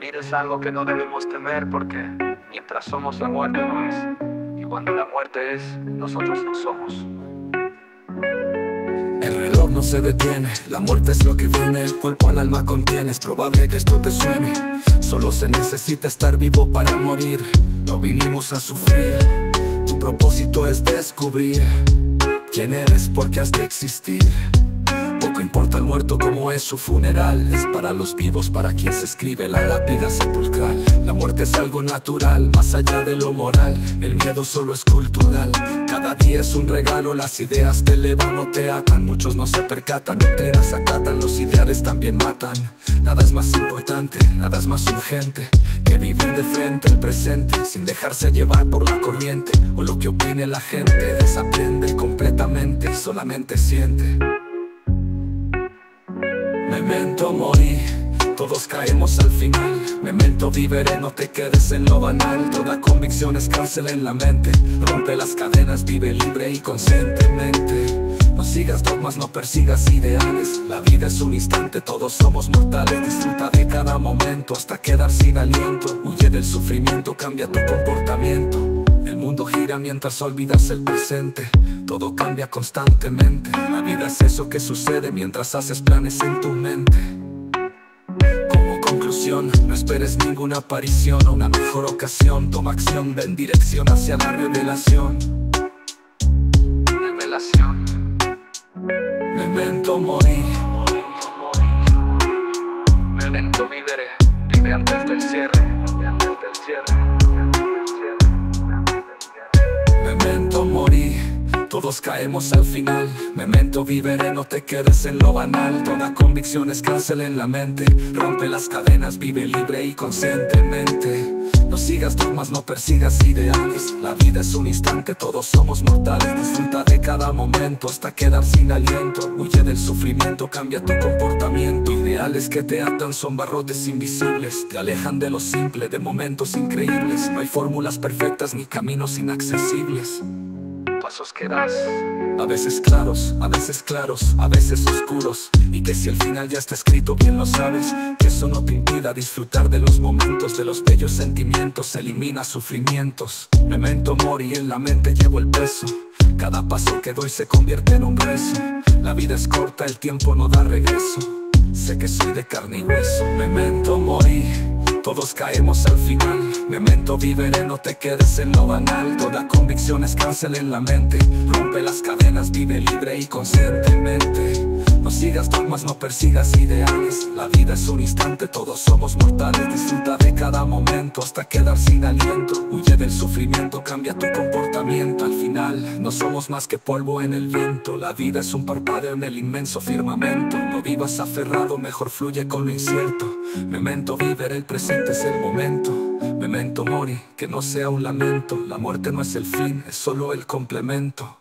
Morir es algo que no debemos temer porque mientras somos la muerte no es. Y cuando la muerte es, nosotros no somos. El reloj no se detiene, la muerte es lo que viene, el cuerpo al alma contiene, es probable que esto te suene. Solo se necesita estar vivo para morir, no vinimos a sufrir. Tu propósito es descubrir quién eres porque has de existir. El muerto como es su funeral. Es para los vivos, para quien se escribe la lápida sepulcral. La muerte es algo natural, más allá de lo moral. El miedo solo es cultural. Cada día es un regalo, las ideas te elevan o te atan. Muchos no se percatan, enteras acatan Los ideales también matan. Nada es más importante, nada es más urgente Que vivir de frente al presente Sin dejarse llevar por la corriente. O lo que opine la gente Desaprende completamente, solamente siente Memento mori, todos caemos al final. Memento vivere, no te quedes en lo banal. Toda convicción es cárcel en la mente. Rompe las cadenas, vive libre y conscientemente. No sigas dogmas, no persigas ideales. La vida es un instante, todos somos mortales. Disfruta de cada momento hasta quedar sin aliento. Huye del sufrimiento, cambia tu comportamiento gira mientras olvidas el presente. Todo cambia constantemente. La vida es eso que sucede mientras haces planes en tu mente. Como conclusión, no esperes ninguna aparición o una mejor ocasión. Toma acción, ven dirección hacia la revelación. Revelación. Memento mori. Memento vivere, vive antes del cierre. Todos caemos al final. Memento vivere, no te quedes en lo banal. Toda convicción es cárcel en la mente. Rompe las cadenas, vive libre y conscientemente. No sigas dogmas, no persigas ideales. La vida es un instante, todos somos mortales. Disfruta de cada momento hasta quedar sin aliento. Huye del sufrimiento, cambia tu comportamiento. Ideales que te atan son barrotes invisibles. Te alejan de lo simple, de momentos increíbles. No hay fórmulas perfectas ni caminos inaccesibles Pasos que das. a veces claros, a veces claros, a veces oscuros. Y que si el final ya está escrito bien lo sabes Que eso no te impida disfrutar de los momentos De los bellos sentimientos, elimina sufrimientos. Memento mori, en la mente llevo el peso. Cada paso que doy se convierte en un rezo La vida es corta, el tiempo no da regreso. Sé que soy de carne y hueso. Memento mori todos caemos al final. Memento vivere, no te quedes en lo banal. Toda convicción es cárcel en la mente. Rompe las cadenas, vive libre y conscientemente No sigas dogmas, no persigas ideales. La vida es un instante, todos somos mortales. Disfruta de cada momento hasta quedar sin aliento. Huye del sufrimiento, cambia tu comportamiento. Al final, no somos más que polvo en el viento. La vida es un parpadeo en el inmenso firmamento. No vivas aferrado, mejor fluye con lo incierto. Memento vivere, el presente es el momento. Memento mori, que no sea un lamento. La muerte no es el fin, es solo el complemento